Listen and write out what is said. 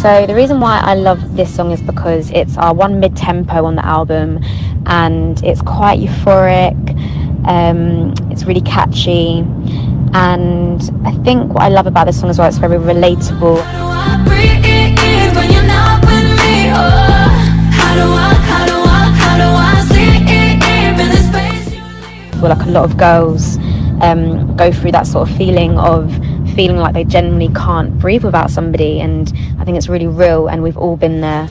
So the reason why I love this song is because it's our one mid-tempo on the album, and it's quite euphoric. Um, it's really catchy, and I think what I love about this song as well, it's very relatable. Feel like a lot of girls um, go through that sort of feeling of feeling like they genuinely can't breathe without somebody, and I think it's really real, and we've all been there.